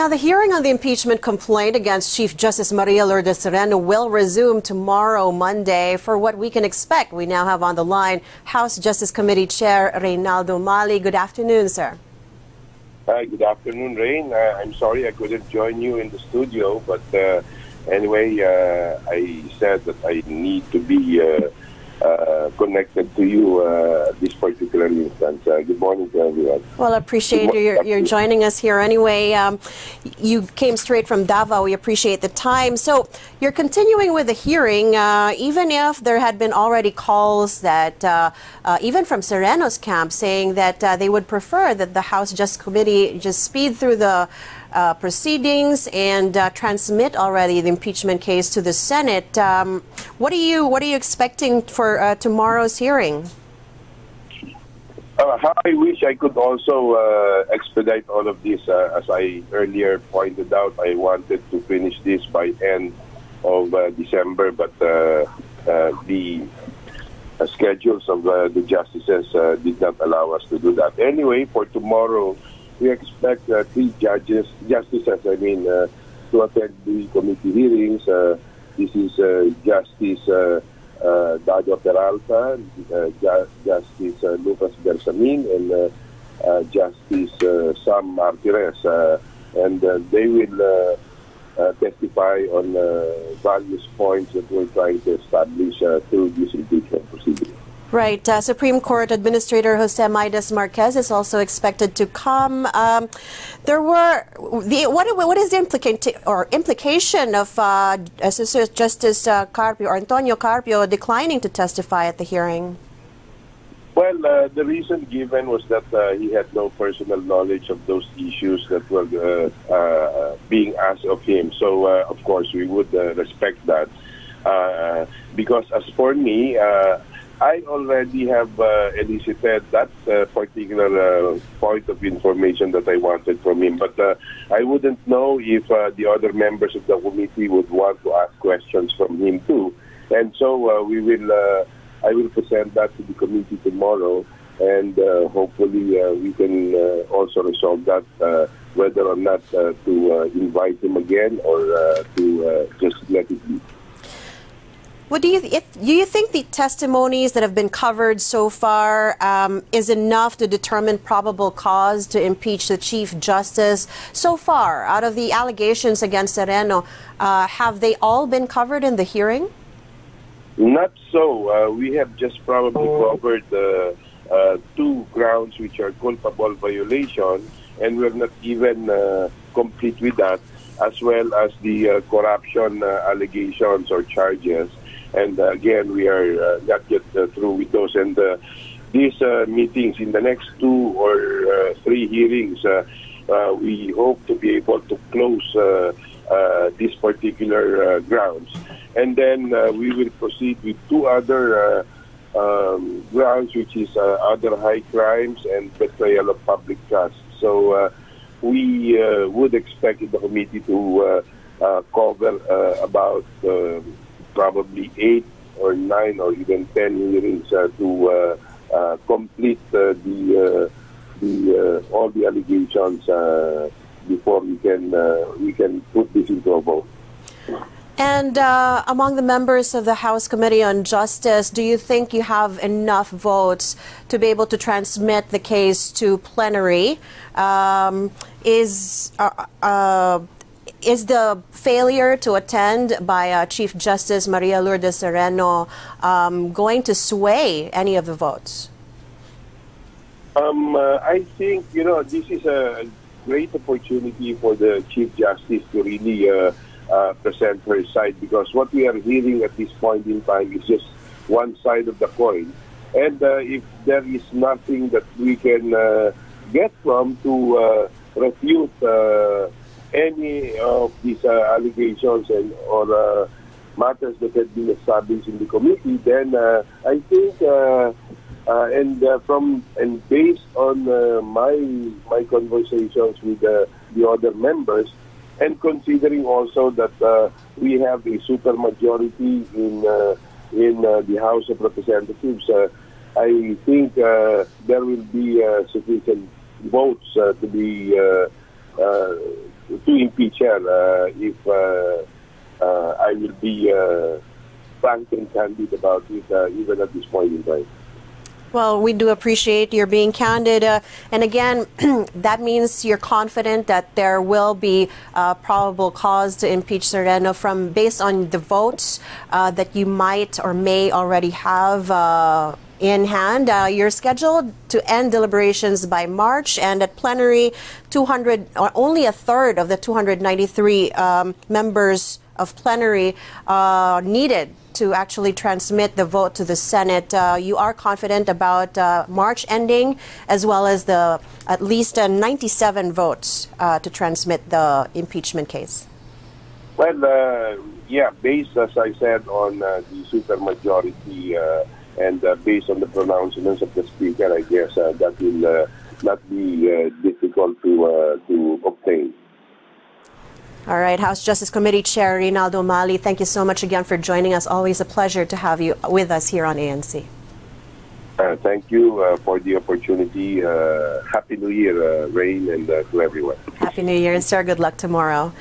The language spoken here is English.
Now, the hearing on the impeachment complaint against Chief Justice Maria Lourdes Sereno will resume tomorrow, Monday. For what we can expect, we now have on the line House Justice Committee Chair Reynaldo Umali. Good afternoon, sir. Hi, good afternoon, Rain. Uh, I'm sorry I couldn't join you in the studio, but uh, anyway, uh, I said that I need to be uh, connected to you uh, this particular instance. Uh, good morning to everyone. Well, I appreciate you're, you're joining us here anyway. Um, you came straight from Davao. We appreciate the time. So you're continuing with the hearing, uh, even if there had been already calls that, uh, uh, even from Sereno's camp, saying that they would prefer that the House Justice Committee just speed through the uh, proceedings and uh, transmit already the impeachment case to the Senate. Um, what are you What are you expecting for uh, tomorrow's hearing? Uh, I wish I could also uh, expedite all of this. Uh, as I earlier pointed out, I wanted to finish this by end of December, but the schedules of the justices did not allow us to do that. Anyway, for tomorrow we expect uh, three judges, justices, I mean, uh, to attend the committee hearings. This is uh, Justice uh, uh, Dario Peralta, uh, Justice Lucas Bersamin, and Justice Sam Martires. Uh, and they will testify on various points that we're trying to establish through this impeachment proceeding. Right. Uh, Supreme Court Administrator Jose Midas Marquez is also expected to come. Um, there were the what, what is the implication or implication of uh, Associate Justice uh, Carpio or Antonio Carpio declining to testify at the hearing? Well, uh, the reason given was that uh, he had no personal knowledge of those issues that were uh, uh being asked of him. So, of course, we would respect that. because as for me, I already have uh, elicited that uh, particular uh, point of information that I wanted from him, but uh, I wouldn't know if uh, the other members of the committee would want to ask questions from him too. And so uh, we will, I will present that to the committee tomorrow, and hopefully we can also resolve that whether or not to invite him again or to just let it be. What do you if do you think the testimonies that have been covered so far um, is enough to determine probable cause to impeach the chief justice? So far, out of the allegations against Sereno, uh, have they all been covered in the hearing? Not so. Uh, we have just probably covered uh, uh two grounds which are culpable violation, and we're not even uh, complete with that, as well as the uh, corruption allegations or charges. And uh, again, we are uh, not yet uh, through with those. And these meetings, in the next two or three hearings, we hope to be able to close these particular grounds. And then we will proceed with two other um, grounds, which is uh, other high crimes and betrayal of public trust. So uh, we uh, would expect the committee to cover about um, probably eight or nine or even ten hearings uh, to uh, uh, complete the the all the allegations before we can we can put this into a vote. And uh, among the members of the House Committee on Justice, do you think you have enough votes to be able to transmit the case to plenary? Um, is uh, uh, is the failure to attend by uh, Chief Justice Maria Lourdes Sereno um, going to sway any of the votes? Um, uh, I think, you know, this is a great opportunity for the Chief Justice to really uh, uh present her side because what we are hearing at this point in time is just one side of the coin. And uh, if there is nothing that we can uh, get from to refute any of these uh, allegations and or uh, matters that have been established in the committee, then uh, I think, uh, uh, and uh, from and based on my my conversations with the other members, and considering also that we have a supermajority in in the House of Representatives, I think there will be sufficient votes to be to impeach her uh, if uh, uh, I will be frank and candid about it, even at this point in time. Well, we do appreciate your being candid. Uh, and again, that means you're confident that there will be uh, probable cause to impeach Sereno from based on the votes uh, that you might or may already have in hand. Uh, you're scheduled to end deliberations by March, and at plenary, 200 or only a third of the 293 um, members of plenary uh, needed to actually transmit the vote to the Senate. Uh, you are confident about uh, March ending, as well as the at least uh, 97 votes uh, to transmit the impeachment case. Well, uh, yeah, based, as I said, on the supermajority and uh, based on the pronouncements of the Speaker, I guess uh, that will uh, not be uh, difficult to, uh, to obtain. All right, House Justice Committee Chair Reynaldo Umali, thank you so much again for joining us. Always a pleasure to have you with us here on ANC. Uh, thank you uh, for the opportunity. Uh, Happy New Year, uh, Rain, and uh, to everyone. Happy New Year, and sir, good luck tomorrow.